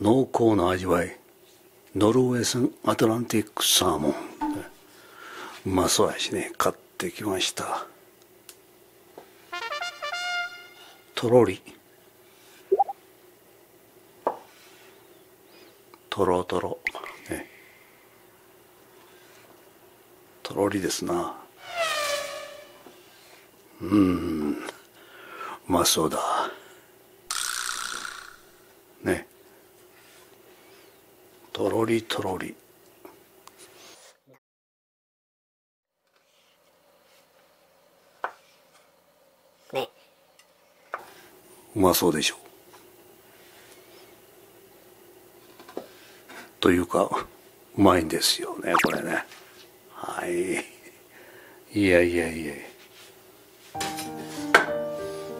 濃厚な味わい。ノルウェー産アトランティックサーモン。うまそうやしね。買ってきました。とろり。とろとろ。とろりですな。うん。うまそうだねとろりとろりね。うまそうでしょというかうまいんですよねこれね。はい。いやいやいや。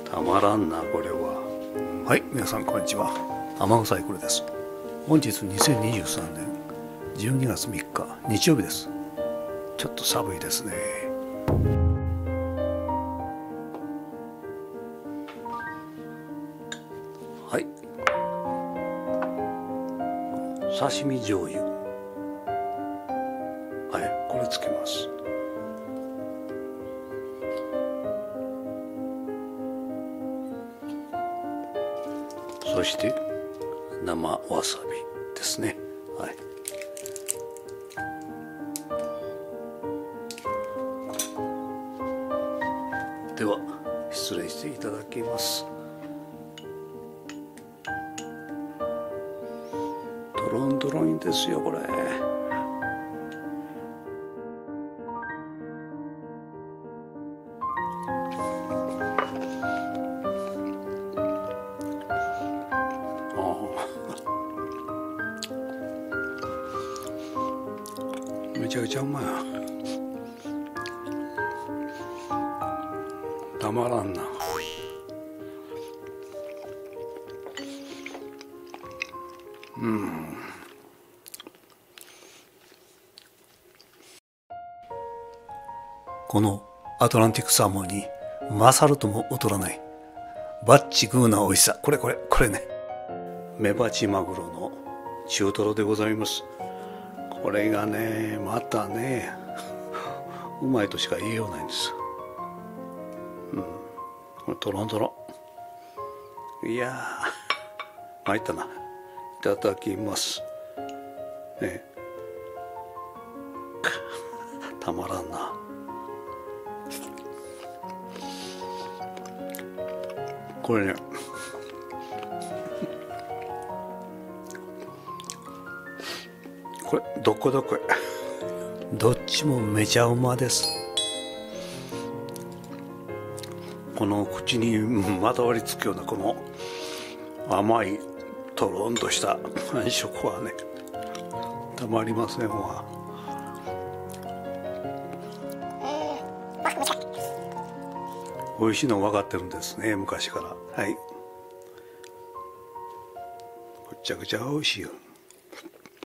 たまらんなこれは。はい皆さんこんにちは。天草イクルです本日2023年12月3日日曜日です。ちょっと寒いですね。はい。刺身醤油。はいこれつけます。そして生わさびですね。はい。では失礼していただきます。ドロンドロンですよこれ。ちゃくちゃうまい。たまらんな。うん。このアトランティックサーモンに勝るとも劣らない。バッチグーな美味しさ。これこれこれね。メバチマグロの中トロでございます。これがねまたねうまいとしか言いようないんですうん。これトロントロ。いやー参ったな。いただきます。ねたまらんな。これねこれどこどこどっちもめちゃうまです。この口にまとわりつくようなこの甘いとろんとした感触はねたまりませんわ。美味しいの分かってるんですね昔から。はい。むっちゃくちゃ美味しいよ